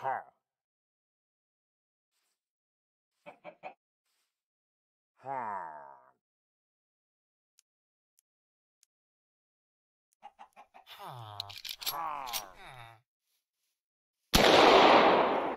Ha. Ha. Ha. Ha.